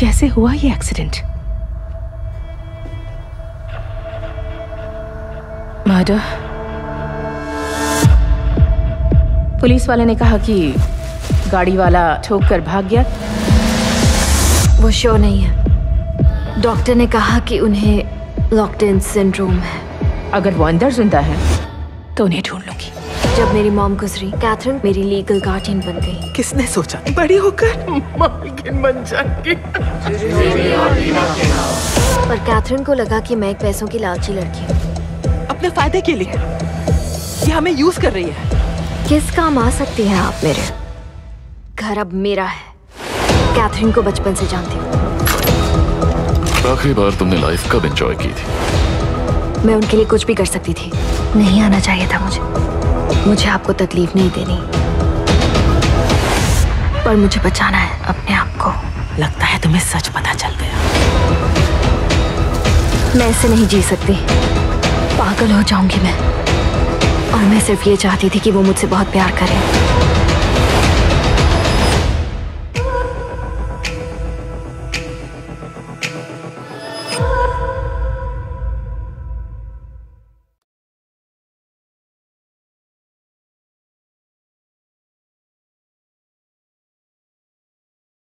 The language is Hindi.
कैसे हुआ ये एक्सीडेंट? मर्डर पुलिस वाले ने कहा कि गाड़ी वाला ठोक कर भाग गया। वो श्योर नहीं है। डॉक्टर ने कहा कि उन्हें लॉकडाउन सिंड्रोम है। अगर वो अंदर ज़िंदा है तो उन्हें ढूंढ लूँगी। जब मेरी मॉम गुजरी कैथरीन मेरी लीगल गार्डियन बन गई। किसने सोचा? बड़ी होकर। मालकिन बन जाएगी पर कैथरीन को लगा कि मैं एक पैसों की लालची लड़की हूँ। अपने फ़ायदे के लिए। ये हमें यूज़ कर रही है। किस काम आ सकती हैं आप मेरे? घर अब मेरा है। कैथरीन को बचपन से जानती हूँ। आखिरी बार तुमने लाइफ कब एंजॉय की थी? मैं उनके लिए कुछ भी कर सकती थी। नहीं आना चाहिए था मुझे। मुझे आपको तकलीफ़ नहीं देनी। पर मुझे बचाना है अपने आप को। लगता है तुम्हें सच पता चल गया। मैं ऐसे नहीं जी सकती। पागल हो जाऊँगी मैं। और मैं सिर्फ़ ये चाहती थी कि वो मुझसे बहुत प्यार करे।